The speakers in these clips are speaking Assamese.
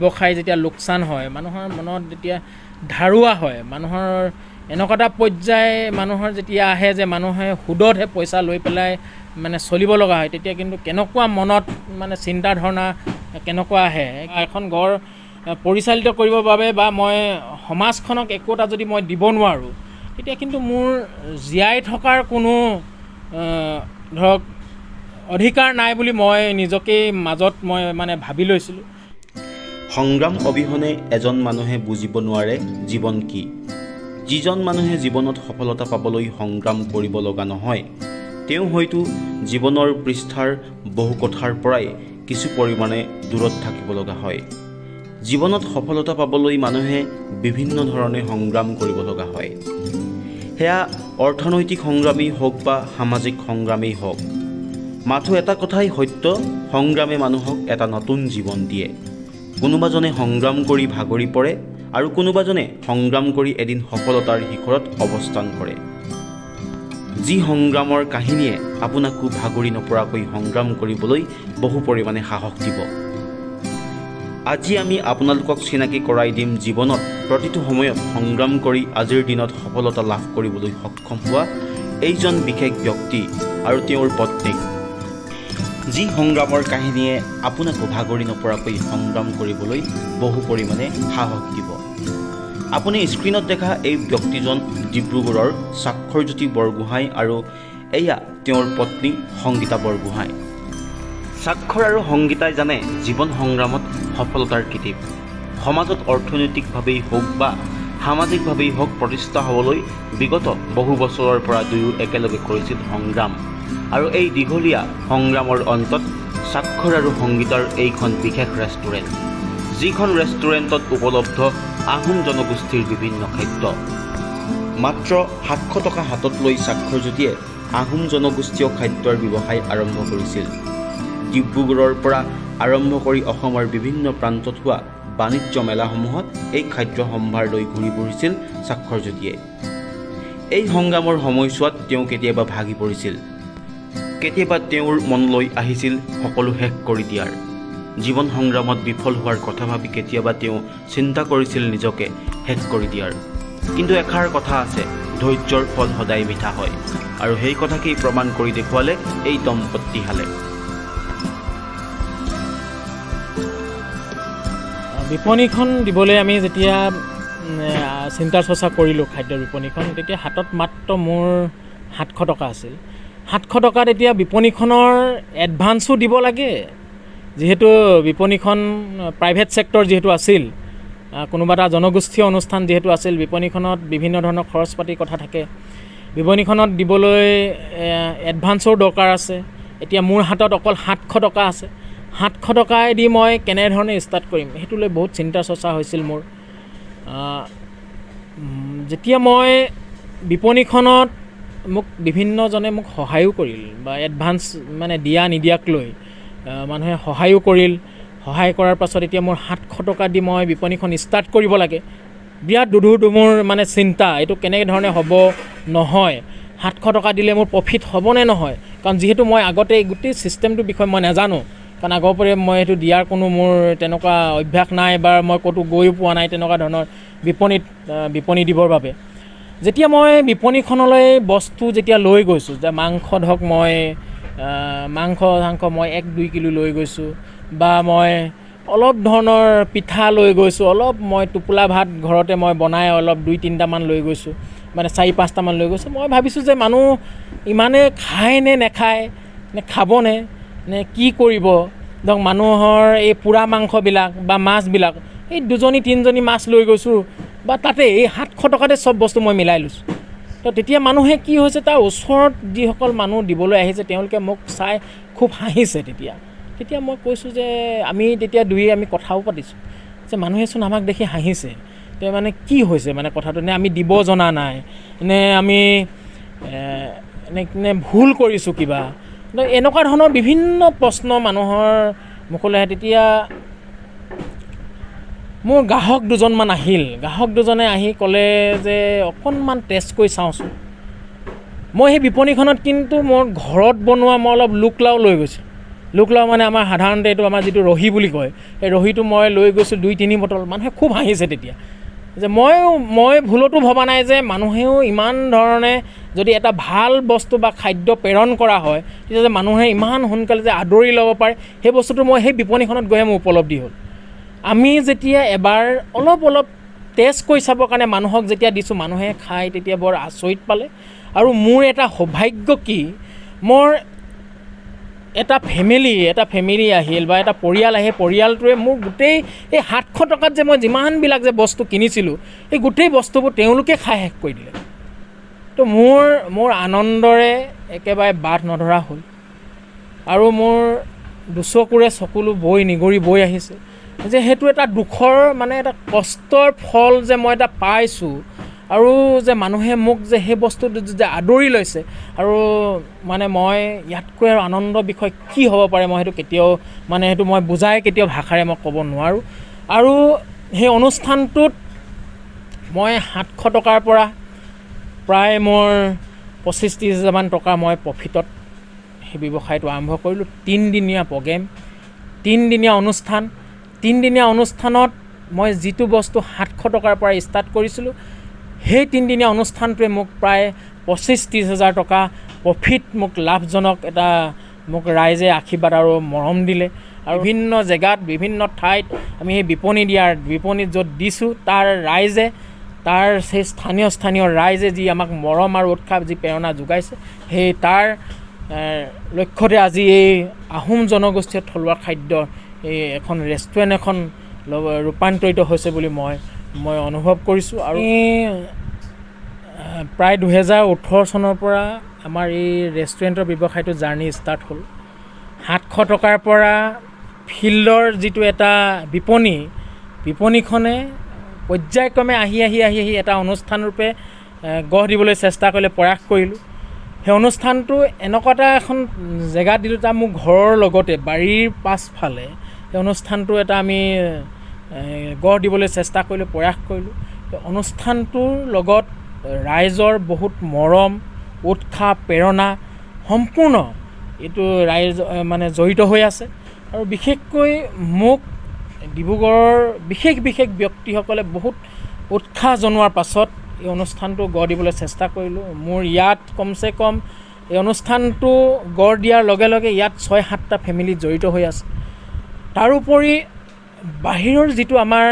ব্যৱসায় যেতিয়া লোকচান হয় মানুহৰ মনত যেতিয়া ধাৰুৱা হয় মানুহৰ এনেকুৱা এটা পৰ্যায় মানুহৰ যেতিয়া আহে যে মানুহে সুদতহে পইচা লৈ পেলাই মানে চলিব লগা হয় তেতিয়া কিন্তু কেনেকুৱা মনত মানে চিন্তা ধাৰণা কেনেকুৱা আহে? এখন ঘৰ পৰিচালিত কৰিবৰ বাবে বা মই সমাজখনক একো এটা যদি মই দিব নোৱাৰোঁ তেতিয়া কিন্তু মোৰ জীয়াই থকাৰ কোনো ধৰক অধিকাৰ নাই বুলি মই নিজকেই মাজত মই মানে ভাবি লৈছিলোঁ। সংগ্ৰাম অবিহনে এজন মানুহে বুজিব নোৱাৰে জীৱন কি। যিজন মানুহে জীৱনত সফলতা পাবলৈ সংগ্ৰাম কৰিব লগা নহয় তেওঁ হয়তো জীৱনৰ পৃষ্ঠাৰ বহু কথাৰ পৰাই কিছু পৰিমাণে দূৰত থাকিব লগা হয়। জীৱনত সফলতা পাবলৈ মানুহে বিভিন্ন ধৰণে সংগ্ৰাম কৰিব লগা হয়। সেয়া অৰ্থনৈতিক সংগ্ৰামেই হওক বা সামাজিক সংগ্ৰামেই হওক। মাথো এটা কথাই সত্য সংগ্ৰামে মানুহক এটা নতুন জীৱন দিয়ে। কোনোবাজনে সংগ্ৰাম কৰি ভাগৰি পৰে আৰু কোনোবাজনে সংগ্ৰাম কৰি এদিন সফলতাৰ শিখৰত অৱস্থান কৰে। যি সংগ্ৰামৰ কাহিনীয়ে আপোনাকো ভাগৰি নপৰাকৈ সংগ্ৰাম কৰিবলৈ বহু পৰিমাণে সাহস দিব। আজি আমি আপোনালোকক চিনাকি কৰাই দিম জীৱনত প্ৰতিটো সময়ত সংগ্ৰাম কৰি আজিৰ দিনত সফলতা লাভ কৰিবলৈ সক্ষম হোৱা এইজন বিশেষ ব্যক্তি আৰু তেওঁৰ পত্নীক যি সংগ্ৰামৰ কাহিনীয়ে আপোনাকো ভাগৰি নপৰাকৈ সংগ্ৰাম কৰিবলৈ বহু পৰিমাণে সাহস দিব। আপুনি স্ক্ৰীণত দেখা এই ব্যক্তিজন ডিব্ৰুগড়ৰ স্বাক্ষৰজ্যোতি বৰগোহাঁই আৰু এয়া তেওঁৰ পত্নী সংগীতা বৰগোহাঁই। স্বাক্ষৰ আৰু সংগীতাই জানে জীৱন সংগ্ৰামত সফলতাৰ কৃতিপ সমাজত অৰ্থনৈতিকভাৱেই হওক বা সামাজিকভাৱেই হওক প্ৰতিষ্ঠা হ'বলৈ বিগত বহু বছৰৰ পৰা দুয়ো একেলগে কৰিছিল সংগ্ৰাম। আৰু এই দীঘলীয়া সংগ্ৰামৰ অন্তত স্বাক্ষৰ আৰু সংগীতাৰ এইখন বিশেষ ৰেষ্টুৰেণ্ট যিখন ৰেষ্টুৰেণ্টত উপলব্ধ আহোম জনগোষ্ঠীৰ বিভিন্ন খাদ্য। মাত্ৰ সাতশ টকা হাতত লৈ স্বাক্ষৰজ্যোতিয়ে আহোম জনগোষ্ঠীয় খাদ্যৰ ব্যৱসায় আৰম্ভ কৰিছিল। ডিব্ৰুগড়ৰ পৰা আৰম্ভ কৰি অসমৰ বিভিন্ন প্ৰান্তত হোৱা বাণিজ্য মেলাসমূহত এই খাদ্য সম্ভাৰ লৈ ঘূৰি ফুৰিছিল স্বাক্ষৰজ্যোতিয়ে এই সংগ্ৰামৰ সময়ছোৱাত তেওঁ কেতিয়াবা ভাগি পৰিছিল। কেতিয়াবা তেওঁৰ মনলৈ আহিছিল সকলো শেষ কৰি দিয়াৰ। জীৱন সংগ্ৰামত বিফল হোৱাৰ কথা ভাবি কেতিয়াবা তেওঁ চিন্তা কৰিছিল নিজকে শেষ কৰি দিয়াৰ। কিন্তু এষাৰ কথা আছে ধৈৰ্যৰ ফল সদায় মিঠা হয় আৰু সেই কথাকেই প্ৰমাণ কৰি দেখুৱালে এই দম্পতীহালে বিপণীখন দিবলৈ আমি যেতিয়া চিন্তা চৰ্চা কৰিলোঁ খাদ্যৰ বিপণীখন তেতিয়া হাতত মাত্ৰ মোৰ সাতশ টকা আছিল। সাতশ টকাত এতিয়া বিপণীখনৰ এডভান্সো দিব লাগে। যিহেতু বিপণীখন প্ৰাইভেট ছেক্টৰ যিহেতু আছিল কোনোবা এটা জনগোষ্ঠীয় অনুষ্ঠান যিহেতু আছিল বিপণীখনত বিভিন্ন ধৰণৰ খৰচ পাতিৰ কথা থাকে। বিপণীখনত দিবলৈ এডভান্সৰ দৰকাৰ আছে। এতিয়া মোৰ হাতত অকল সাতশ টকা আছে। সাতশ টকাই দি মই কেনেধৰণে ষ্টাৰ্ট কৰিম? সেইটো লৈ বহুত চিন্তা চৰ্চা হৈছিল মোৰ। যেতিয়া মই বিপণীখনত মোক বিভিন্নজনে মোক সহায়ো কৰিল বা এডভান্স মানে দিয়া নিদিয়াক লৈ মানুহে সহায়ো কৰিল। সহায় কৰাৰ পাছত এতিয়া মোৰ সাতশ টকা দি মই বিপণীখন ষ্টাৰ্ট কৰিব লাগে। বিৰাট দুধুৰ দুমুৰ মানে চিন্তা এইটো কেনেধৰণে হ'ব নহয়। সাতশ টকা দিলে মোৰ প্ৰফিট হ'বনে নহয়? কাৰণ যিহেতু মই আগতে এই গোটেই ছিষ্টেমটোৰ বিষয়ে মই নাজানো কাৰণ আগৰ পৰাই মই সেইটো দিয়াৰ কোনো মোৰ তেনেকুৱা অভ্যাস নাই বা মই ক'তো গৈও পোৱা নাই তেনেকুৱা ধৰণৰ বিপণীত বিপণী দিবৰ বাবে। যেতিয়া মই বিপণীখনলৈ বস্তু যেতিয়া লৈ গৈছোঁ যে মাংস ধৰক মই মাংস চাংস মই এক দুই কিলো লৈ গৈছোঁ বা মই অলপ ধৰণৰ পিঠা লৈ গৈছোঁ অলপ মই টোপোলা ভাত ঘৰতে মই বনাই অলপ দুই তিনিটামান লৈ গৈছোঁ মানে চাৰি পাঁচটামান লৈ গৈছোঁ মই ভাবিছোঁ যে মানুহ ইমানে খায় নে নেখায় নে খাবনে নে কি কৰিব ধৰক মানুহৰ এই পোৰা মাংসবিলাক বা মাছবিলাক এই দুজনী তিনিজনী মাছ লৈ গৈছোঁ বা তাতে এই সাতশ টকাতে চব বস্তু মই মিলাই লৈছোঁ। তো তেতিয়া মানুহে কি হৈছে তাৰ ওচৰত যিসকল মানুহ দিবলৈ আহিছে তেওঁলোকে মোক চাই খুব হাঁহিছে তেতিয়া। তেতিয়া মই কৈছোঁ যে আমি তেতিয়া দুয়ে আমি কথাও পাতিছোঁ। যে মানুহেচোন আমাক দেখি হাঁহিছে। তে মানে কি হৈছে মানে কথাটো? নে আমি দিব জনা নাই? নে আমি নে ভুল কৰিছোঁ কিবা? এনেকুৱা ধৰণৰ বিভিন্ন প্ৰশ্ন মানুহৰ মুখলৈ আহে। তেতিয়া মোৰ গ্ৰাহক দুজনমান আহিল। গ্ৰাহক দুজনে আহি ক'লে যে অকণমান টেষ্ট কৰি চাওঁচোন। মই সেই বিপণীখনত কিন্তু মোৰ ঘৰত বনোৱা মই অলপ লোক লাও লৈ গৈছোঁ। লোক লোৱা মানে আমাৰ সাধাৰণতে এইটো আমাৰ যিটো ৰহি বুলি কয় সেই ৰহিটো মই লৈ গৈছোঁ দুই তিনি বটল। মানুহে খুব হাঁহিছে তেতিয়া। যে মই মই ভুলতো ভবা নাই যে মানুহেও ইমান ধৰণে যদি এটা ভাল বস্তু বা খাদ্য প্ৰেৰণ কৰা হয় তেতিয়া যে মানুহে ইমান সোনকালে যে আদৰি ল'ব পাৰে সেই বস্তুটো মই সেই বিপণীখনত গৈহে মোৰ উপলব্ধি হ'ল। আমি যেতিয়া এবাৰ অলপ অলপ টেষ্ট কৰি চাবৰ কাৰণে মানুহক যেতিয়া দিছোঁ মানুহে খাই তেতিয়া বৰ আচৰিত পালে। আৰু মোৰ এটা সৌভাগ্য কি মোৰ এটা ফেমিলি এটা ফেমিলি আহিল বা এটা পৰিয়াল আহি পৰিয়ালটোৱে মোৰ গোটেই এই সাতশ টকাত যে মই যিমানবিলাক যে বস্তু কিনিছিলোঁ সেই গোটেই বস্তুবোৰ তেওঁলোকে খাই শেষ কৰি দিলে। তো মোৰ মোৰ আনন্দৰে একেবাৰে বাট নধৰা হ'ল। আৰু মোৰ দুচকুৰে চকুলো বৈ নিগৰি বৈ আহিছে। যে সেইটো এটা দুখৰ মানে এটা কষ্টৰ ফল যে মই এটা পাইছোঁ। আৰু যে মানুহে মোক যে সেই বস্তুটো যে আদৰি লৈছে। আৰু মানে মই ইয়াতকৈ আৰু আনন্দৰ বিষয় কি হ'ব পাৰে মই সেইটো কেতিয়াও মানে সেইটো মই বুজাই কেতিয়াও ভাষাৰে মই ক'ব নোৱাৰোঁ। আৰু সেই অনুষ্ঠানটোত মই সাতশ টকাৰ পৰা প্ৰায় মোৰ পঁচিছ ত্ৰিছ হাজাৰমান টকা মই প্ৰফিটত সেই ব্যৱসায়টো আৰম্ভ কৰিলোঁ। তিনিদিনীয়া প্ৰগ্ৰেম তিনিদিনীয়া অনুষ্ঠান। তিনিদিনীয়া অনুষ্ঠানত মই যিটো বস্তু সাতশ টকাৰ পৰা ষ্টাৰ্ট কৰিছিলোঁ সেই তিনিদিনীয়া অনুষ্ঠানটোৱে মোক প্ৰায় পঁচিছ ত্ৰিছ হাজাৰ টকা প্ৰফিট মোক লাভজনক এটা মোক ৰাইজে আশীৰ্বাদ আৰু মৰম দিলে। আৰু বিভিন্ন জেগাত বিভিন্ন ঠাইত আমি সেই বিপণী দিয়াৰ বিপণীত য'ত দিছোঁ তাৰ ৰাইজে তাৰ সেই স্থানীয় স্থানীয় ৰাইজে যি আমাক মৰম আৰু উৎসাহ যি প্ৰেৰণা যোগাইছে সেই তাৰ লক্ষ্যতে আজি এই আহোম জনগোষ্ঠীয় থলুৱা খাদ্যৰ এই এখন ৰেষ্টুৰেণ্ট এখন ৰূপান্তৰিত হৈছে বুলি মই মই অনুভৱ কৰিছোঁ আৰু প্ৰায় দুহেজাৰ ওঠৰ চনৰ পৰা আমাৰ এই ৰেষ্টুৰেণ্টৰ ব্যৱসায়টো জাৰ্ণি ষ্টাৰ্ট হ'ল। সাতশ টকাৰ পৰা ফিল্ডৰ যিটো এটা বিপণী বিপণীখনে পৰ্যায়ক্ৰমে আহি আহি আহি আহি এটা অনুষ্ঠান ৰূপে গঢ় দিবলৈ চেষ্টা কৰিলে প্ৰয়াস কৰিলোঁ। সেই অনুষ্ঠানটো এনেকুৱা এটা এখন জেগাত দিলোঁ তাৰ মোৰ ঘৰৰ লগতে বাৰীৰ পাছফালে। সেই অনুষ্ঠানটো এটা আমি গঢ় দিবলৈ চেষ্টা কৰিলোঁ প্ৰয়াস কৰিলোঁ। অনুষ্ঠানটোৰ লগত ৰাইজৰ বহুত মৰম উৎসাহ প্ৰেৰণা সম্পূৰ্ণ এইটো ৰাইজ মানে জড়িত হৈ আছে। আৰু বিশেষকৈ মোক ডিব্ৰুগড়ৰ বিশেষ বিশেষ ব্যক্তিসকলে বহুত উৎসাহ জনোৱাৰ পাছত এই অনুষ্ঠানটো গঢ় দিবলৈ চেষ্টা কৰিলোঁ। মোৰ ইয়াত কমচে কম এই অনুষ্ঠানটো গঢ় দিয়াৰ লগে লগে ইয়াত ছয় সাতটা ফেমিলি জড়িত হৈ আছে। তাৰোপৰি বাহিৰৰ যিটো আমাৰ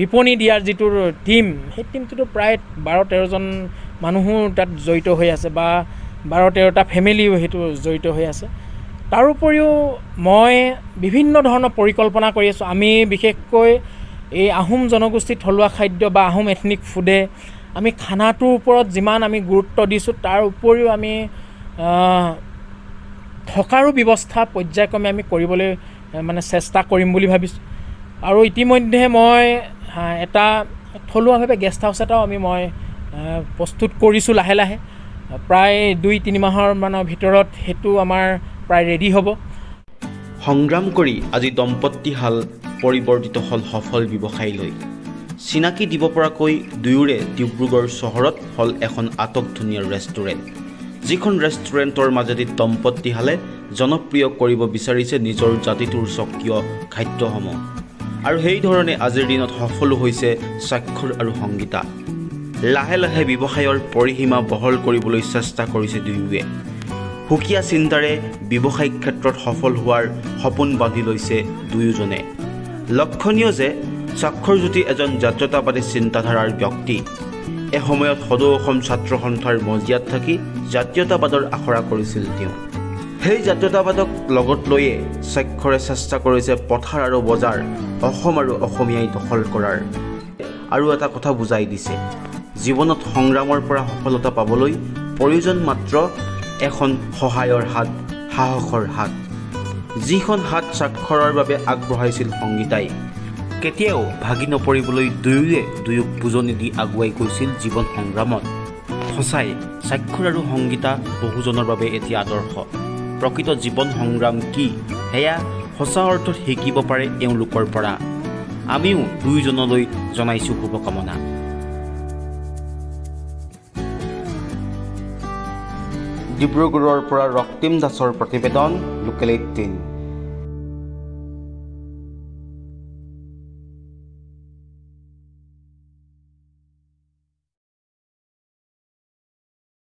বিপণী দিয়াৰ যিটো টীম সেই টীমটোতো প্ৰায় বাৰ তেৰজন মানুহো তাত জড়িত হৈ আছে বা বাৰ তেৰটা ফেমিলিও সেইটো জড়িত হৈ আছে। তাৰোপৰিও মই বিভিন্ন ধৰণৰ পৰিকল্পনা কৰি আছোঁ। আমি বিশেষকৈ এই আহোম জনগোষ্ঠীৰ থলুৱা খাদ্য বা আহোম এথনিক ফুডে আমি খানাটোৰ ওপৰত যিমান আমি গুৰুত্ব দিছোঁ তাৰ উপৰিও আমি থকাৰো ব্যৱস্থা পৰ্যায়ক্ৰমে আমি কৰিবলৈ মানে চেষ্টা কৰিম বুলি ভাবিছোঁ। আৰু ইতিমধ্যে মই এটা থলুৱাভাৱে গেষ্ট হাউচ এটাও আমি মই প্ৰস্তুত কৰিছোঁ লাহে লাহে। প্ৰায় দুই তিনি মাহৰ মানৰ ভিতৰত সেইটো আমাৰ প্ৰায় ৰেডি হ'ব। সংগ্ৰাম কৰি আজি দম্পতীহাল পৰিৱৰ্তিত হ'ল সফল ব্যৱসায়ীলৈ। চিনাকি দিব পৰাকৈ দুয়োৰে ডিব্ৰুগড় চহৰত হ'ল এখন আটকধুনীয়া ৰেষ্টুৰেণ্ট। যিখন ৰেষ্টুৰেণ্টৰ মাজেদি দম্পতীহালে জনপ্ৰিয় কৰিব বিচাৰিছে নিজৰ জাতিটোৰ স্বকীয় খাদ্যসমূহ। আৰু সেইধৰণে আজিৰ দিনত সফলো হৈছে স্বাক্ষৰ আৰু সংগীতা। লাহে লাহে ব্যৱসায়ৰ পৰিসীমা বহল কৰিবলৈ চেষ্টা কৰিছে দুয়োৱে। সুকীয়া চিন্তাৰে ব্যৱসায়িক ক্ষেত্ৰত সফল হোৱাৰ সপোন বান্ধি লৈছে দুয়োজনে। লক্ষণীয় যে স্বাক্ষৰজ্যোতি এজন জাতীয়তাবাদী চিন্তাধাৰাৰ ব্যক্তি। এসময়ত সদৌ অসম ছাত্ৰ সন্থাৰ মজিয়াত থাকি জাতীয়তাবাদৰ আখৰা কৰিছিল তেওঁ। সেই জাতীয়তাবাদক লগত লৈয়ে স্বাক্ষৰে চেষ্টা কৰিছে পথাৰ আৰু বজাৰ অসম আৰু অসমীয়াই দখল কৰাৰ। আৰু এটা কথা বুজাই দিছে জীৱনত সংগ্ৰামৰ পৰা সফলতা পাবলৈ প্ৰয়োজন মাত্ৰ এখন সহায়ৰ হাত সাহসৰ হাত। যিখন হাত স্বাক্ষৰৰ বাবে আগবঢ়াইছিল সংগীতাই কেতিয়াও ভাগি নপৰিবলৈ দুয়োৱে দুয়োক বুজনি দি আগুৱাই গৈছিল জীৱন সংগ্ৰামত। সঁচাই স্বাক্ষৰ আৰু সংগীতা বহুজনৰ বাবে এতিয়া আদৰ্শ। প্ৰকৃত জীৱন সংগ্ৰাম কি? সেয়া সঁচা অৰ্থত শিকিব পাৰে এওঁলোকৰ পৰা। আমিও দুয়োজনলৈ জনাইছোঁ শুভকামনা। ডিব্ৰুগড়ৰ পৰা ৰক্তিম দাসৰ প্ৰতিবেদন লোকেল এইটিন